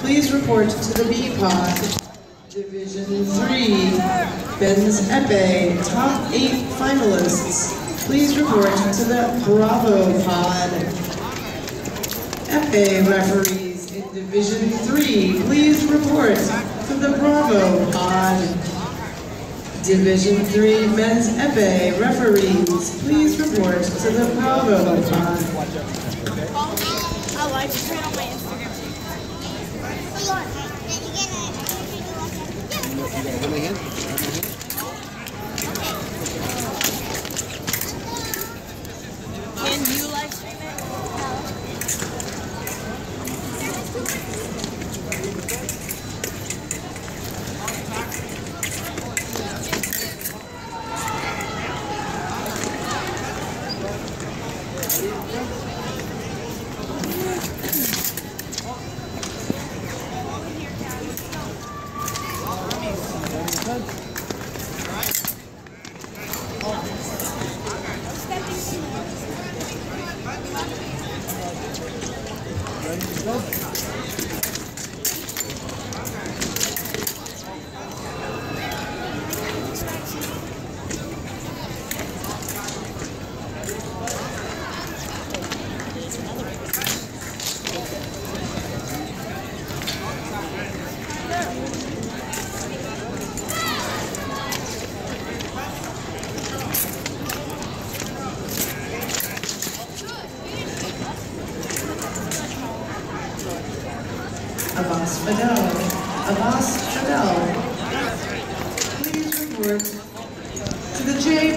please report to the B pod. Division 3, Men's Epee, top 8 finalists, please report to the Bravo pod. Epee referees in Division 3, please report to the Bravo pod. Division 3 Men's Epee referees, please report to the Bravo pod. Vamos aí, Thanks. Fidel. Abbas Fidel. Please report to the J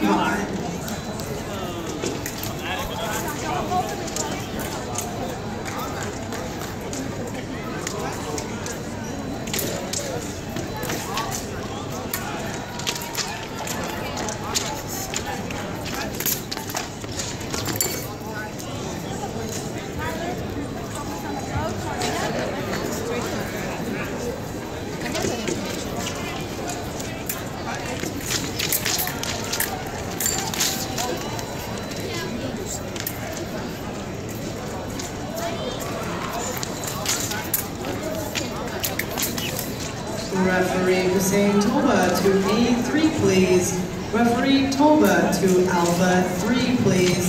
Referee Hussein Toba to A3, please. Referee Toba to Alpha 3, please.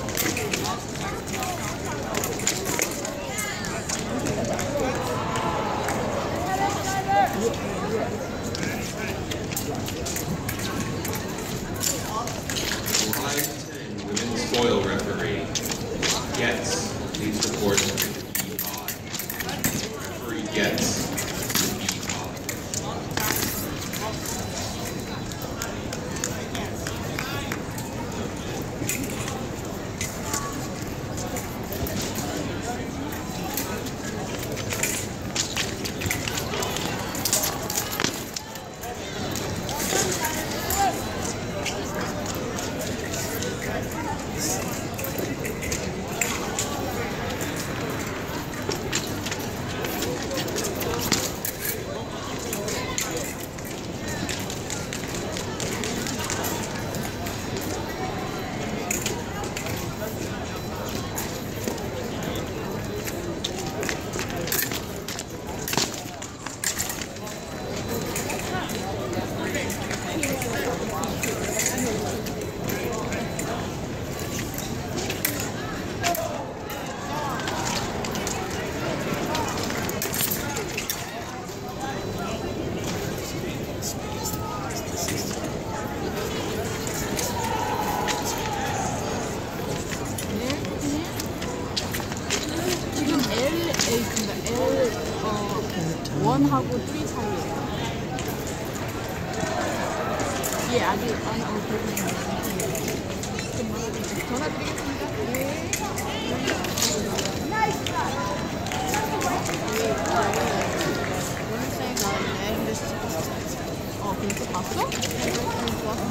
Referee 원하고 3 차이예요. 예, 아직 안 어, 전화 드리겠습니다. 예. 어, 그래서 봤어? 응, 좋았어.